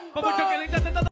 tiempo. Por que